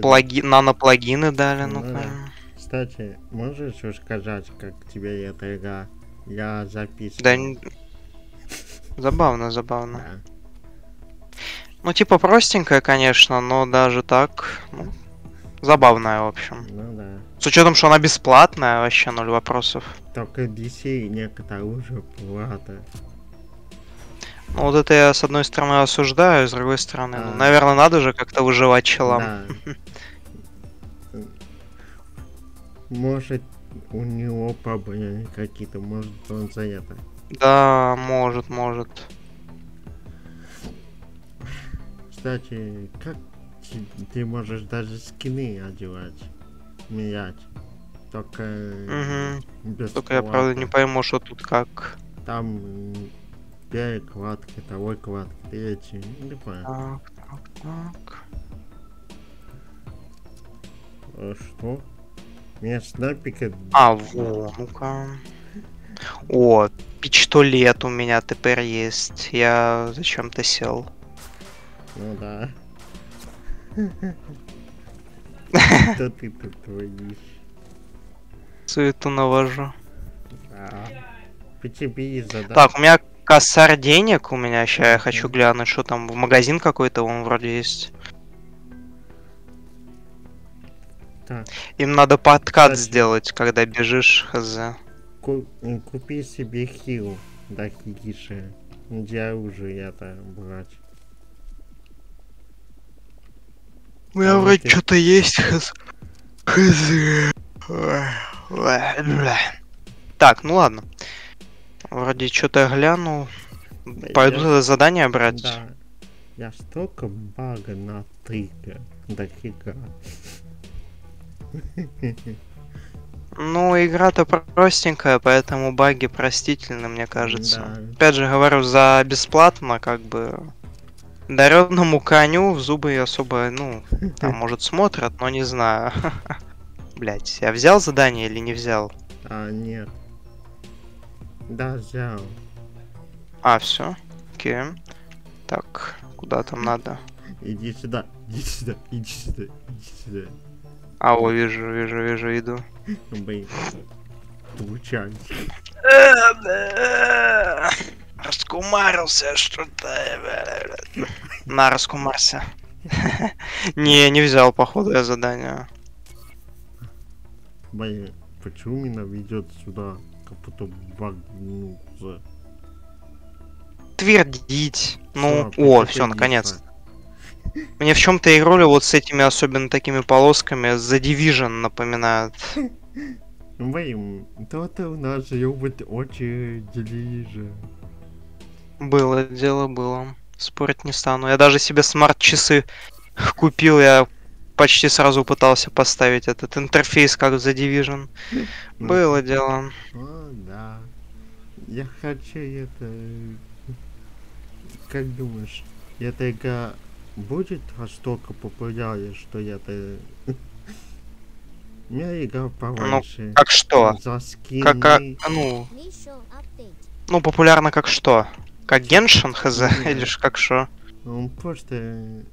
Плаги... Нано-плагины дали, Ну ну-ка. да. Кстати, можешь рассказать, как тебе эта игра? Я записываю. Да, н- забавно, забавно. Да. Ну, типа, простенькая, конечно, но даже так, ну, забавная, в общем. Ну да. С учетом, что она бесплатная, вообще ноль вопросов. Только DC некоторые уже плата. Ну, вот это я, с одной стороны, осуждаю, с другой стороны, ну, А. наверное, надо же как-то выживать челам. Да. Может, у него проблемы какие-то, может, он за это. Да, может, может. Кстати, как ты можешь даже скины одевать, менять? Только Мгм. без Только я, правда, не пойму, что тут как. Там первой кладки, второй кладки, третьей, не понял. Так, так, так. А что? Меня снайпика... А, во, ну-ка. О, пистолет у меня теперь есть. Я зачем-то сел. Ну да. Что ты тут творишь? Суету навожу. А, задача. Так, у меня косарь денег у меня. Сейчас я хочу глянуть, что там в магазин какой-то он вроде есть. Так. Им надо подкат Подожди. сделать, когда бежишь, хз. Купи себе хил, да, хигише. Где уже это брать? У меня А вроде и- что-то есть, хз. Хз. Так, ну ладно. Вроде что-то глянул. Пойду Я- задание брать. Да. Я столько бага натыкал. Дофига. Ну, игра-то простенькая, поэтому баги простительны, мне кажется. Да. Опять же, говорю, за бесплатно, как бы... Даренному коню в зубы особо, ну, там, может, смотрят, но не знаю. Блять, я взял задание или не взял? А, нет. Да, взял. А, все. Окей. Так, куда там надо? Иди сюда, иди сюда, иди сюда, иди сюда. А, о, вижу, вижу, вижу, иду. Ну, Блин. Раскумарился что-то. На, раскумарся. Не, не взял, походу, я задание. Блин, почему меня ведет сюда? Как будто баг, ну, за... Твердить. Ну, Всё, о, все, наконец. Мне в чем-то играли вот с этими особенно такими полосками The Division напоминают. Блин, кто-то у нас любит очень делижа. Было дело, было. Спорить не стану. Я даже себе смарт-часы купил, я почти сразу пытался поставить этот интерфейс, как в The Division. Ну, Было дело. О, да. Я хочу это... Как думаешь, эта игра будет настолько популярной, что это... У меня игра повыше. Как что? За скины. Как, как, ну, ну, популярно как что? Как Геншин, хз? Нет. Или ж как что? Он просто...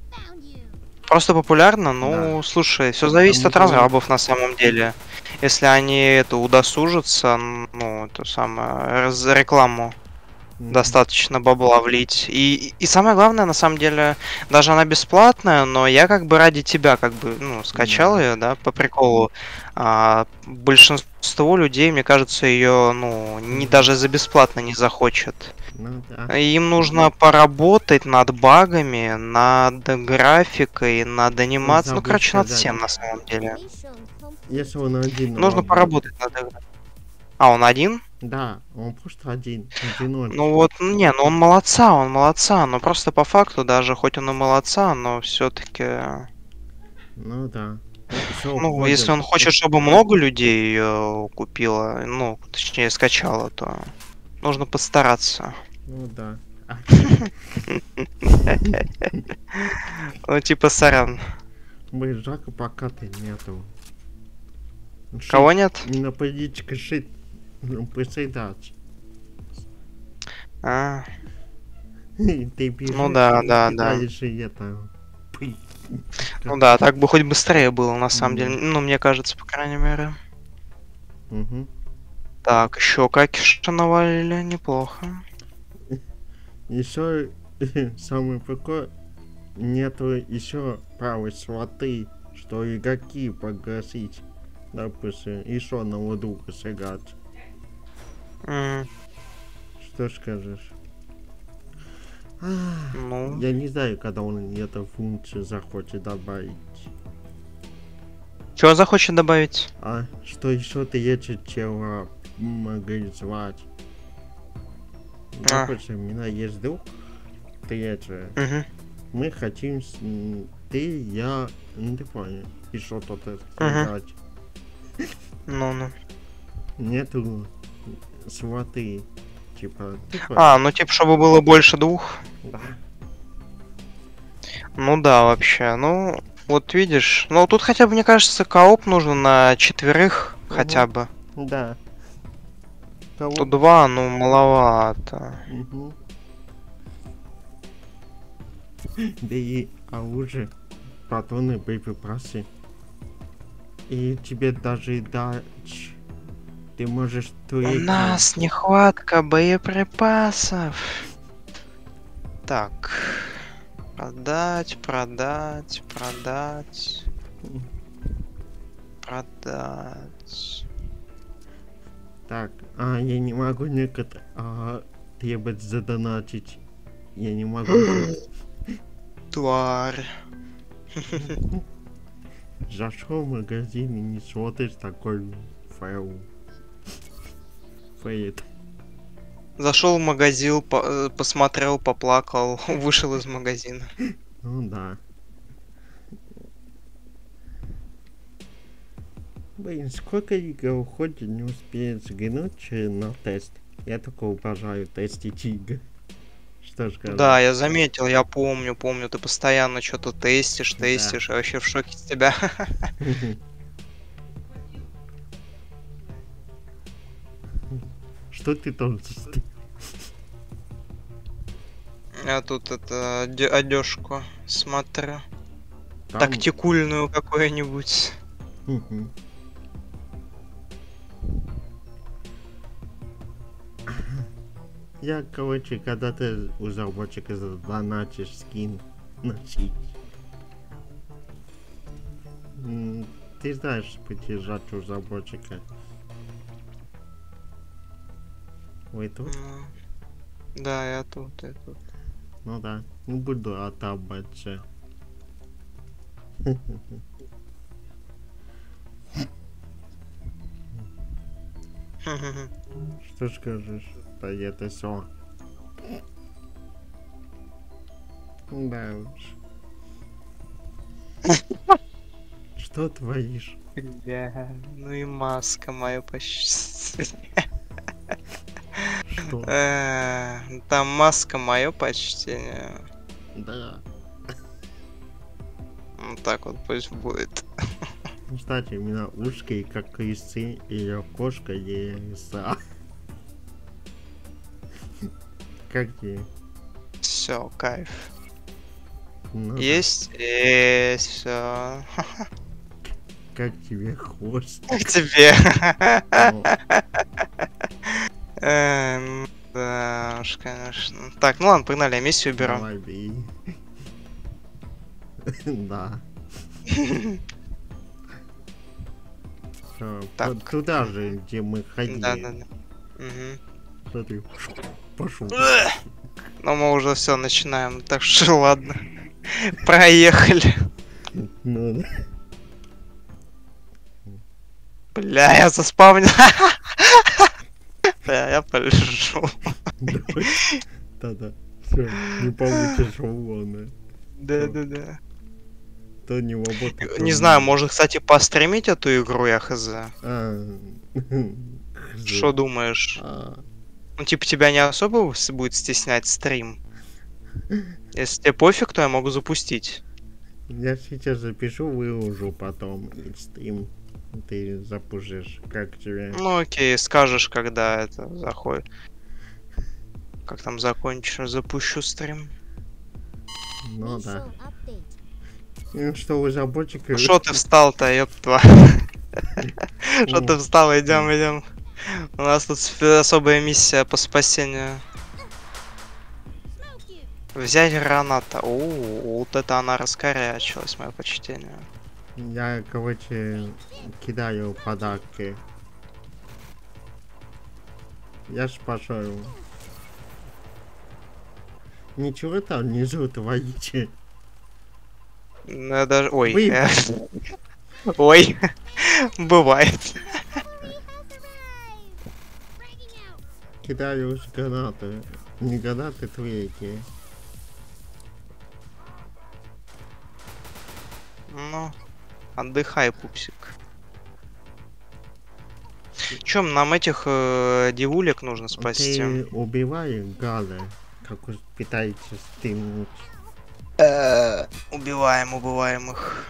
Просто популярно? Ну, Да. слушай, все зависит от Потому что- разрабов на самом деле. Если они это удосужатся, ну, это самое, раз- рекламу м, достаточно бабла влить. И, и самое главное, на самом деле, даже она бесплатная, но я как бы ради тебя как бы, ну, скачал Да. ее, да, по приколу. А, большинство людей, мне кажется, ее, ну, не даже за бесплатно не захочет. Ну да. Им нужно поработать над багами, над графикой, над анимацией. Ну, короче, над всем на самом деле. Если он один... Нужно он- поработать над игрой. А, он один? Да, он просто один. Одиночка. Ну вот, ну не, ну он молодца, он молодца, но просто по факту, даже хоть он и молодца, но все-таки. Ну да. Всё Ну, входит. если он хочет, чтобы много людей ее купило, ну, точнее, скачало, то нужно постараться. Ну да. Ну, типа, сорян. Блин, жалко пока ты нету. Шит- Кого нет? На политика шит. Ну, присоедать. А, Ты бежишь Ну да, да, да. это. Ну да, так бы хоть быстрее было, на самом деле. Ну, мне кажется, по крайней мере. Мгм. Так, еще каки навалили, неплохо. Еще самый прикол, нету еще правой сваты, что игроки погасить. Допустим, еще на друга сыграть. М, Что скажешь? Ну, Я не знаю, когда он эту функцию захочет добавить. что захочет добавить? А что еще ты эти чела могли звать? А. Допустим, у меня есть друг, третий. Мгм. Мы хотим, с- ты, я, ну ты понял, еще кто-то Мгм. играть. Ну-ну. Нету сваты, типа, понял? А, ну типа, чтобы было больше двух. Да. Ну да, вообще. Ну, вот видишь. Ну, тут хотя бы, мне кажется, кооп нужно на четверых хотя бы. Да. Кого? Тут два, ну, маловато. Мгм. Да и оружие, патроны, боеприпасы. И тебе даже дать... Ты можешь У только... нас нехватка боеприпасов. Так. Продать, продать, продать. Продать. Так, а, я не могу некоторые... А, требовать задонатить. Я не могу. Тварь. Зашел в магазин и не смотришь такой файл. Фейт. Зашел в магазин, по- э, посмотрел, поплакал, вышел из магазина. Ну да. Блин, сколько игр уходит, не успеет взглянуть э, на тест. Я только обожаю тестить игры. Что ж сказать. Да, я заметил, я помню, помню, ты постоянно что-то тестишь, Да. тестишь, я вообще в шоке с тебя. Что ты там Я тут это оде- одежку смотрю. там? Тактикульную какую-нибудь. Я, короче, когда ты у разработчика задонатишь скин носить. М, Ты знаешь поддержать у разработчика. Вы тут? Да, я тут, я тут. Ну да. Не буду отабаться. Что скажешь? Да это все. Да уж. Что творишь? Бля, ну и маска моя почти. Что? Э, Там маска мое почти. Да. Ну так вот пусть будет. Кстати, у меня ушки как крысы или кошка и лиса. Как тебе? Все, кайф. Ну да. Есть? Есть, все. Как тебе хвост? К тебе. Ну, Э, ну Да уж, конечно. Так, ну ладно, погнали, я миссию беру. Да. Всё, Так. вот Туда же, где мы ходили. Да, да, да. Мгм. Смотри, пошел. Ну мы уже все начинаем, так что ладно. Проехали. Ну, да. Бля, я заспавнил. Бля, я полежу. Да-да. Все, не получишь урона. Да-да-да. То не работает. Не знаю, можно, кстати, постримить эту игру, я хз. А. Что думаешь? А, Ну, типа, тебя не особо будет стеснять стрим? Если тебе пофиг, то я могу запустить. Я сейчас запишу, выложу потом стрим. Ты запушишь. Как тебе? Ну, окей, скажешь, когда это заходит. Как там закончишь, запущу стрим. Ну да. Ну Что, у разработчика... Ну что ты встал-то, ёпта? Что ты встал? Идем, идем. У нас тут особая миссия по спасению. Взять граната. О, вот это она раскорячилась, мое почтение. Я, короче, кидаю подарки. Я ж пошел. Ничего там не жут водичи. Я даже... Ой. Ой. Бывает. Кидаю уж гранаты. Не гранаты, твейки. Ну, отдыхай, пупсик. Чем нам этих э, девулек нужно спасти? Ты убиваешь галы, как стимнуть. Э, Убиваем, убиваем их.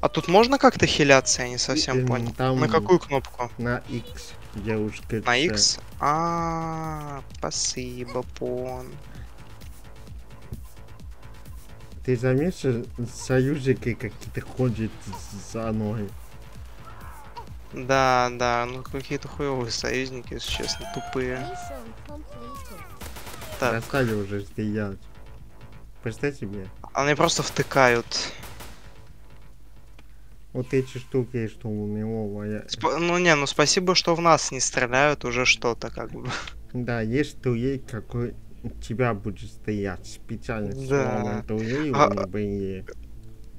А тут можно как-то хиляться, я не совсем понял. там- На какую кнопку? На X, девушка. На X? А, спасибо, пон. Ты заметил, союзники какие-то ходят за мной. Да, да, ну какие-то хуевые союзники, если честно, тупые. Так, Достали уже стоять. Представь себе, они просто втыкают. вот эти штуки, что у него, я... Сп- ну не, ну спасибо, что в нас не стреляют, уже что-то как бы. Да, есть турей, какой у тебя будет стоять. Специально Да. турей, А- бы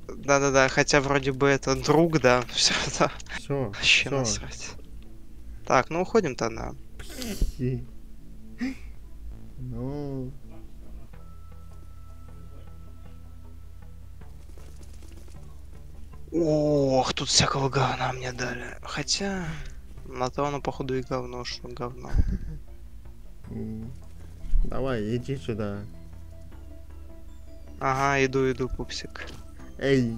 Да-да-да, хотя вроде бы это друг, да, все равно. Все, Вообще все. насрать. Так, ну уходим тогда. Ну, Ох, тут всякого говна мне дали. Хотя, на то оно походу и говно, что говно. давай, иди сюда. Ага, иду, иду, пупсик. Эй,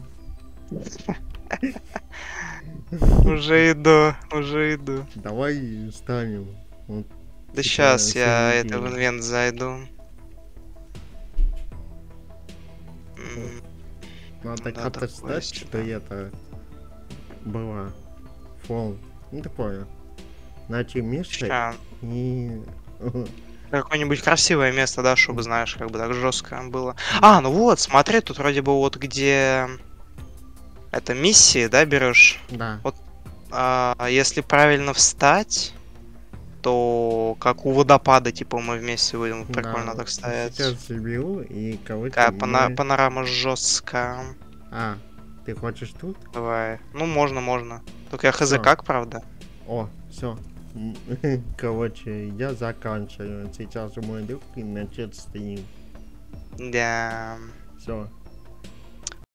Уже иду, уже иду. давай встанем. Вот, Да Типа, сейчас я середине. это в инвент зайду. Надо как-то себе. что это было фон. Ну ты понял. Мешать ща. и... Какое-нибудь красивое место, да, чтобы, знаешь, как бы так жестко было. А, ну вот, смотри, тут вроде бы вот где это миссии, да, берешь. Да. А, если правильно встать, то как у водопада, типа, мы вместе будем прикольно да. так стоять. Сейчас заберу и кого-то... Такая пана- панорама жесткая. А, ты хочешь тут? Давай. Ну, можно, можно. Только я хз как, правда? О, все. Короче, я заканчиваю. Сейчас мой друг и начнет стрим. Да. Все,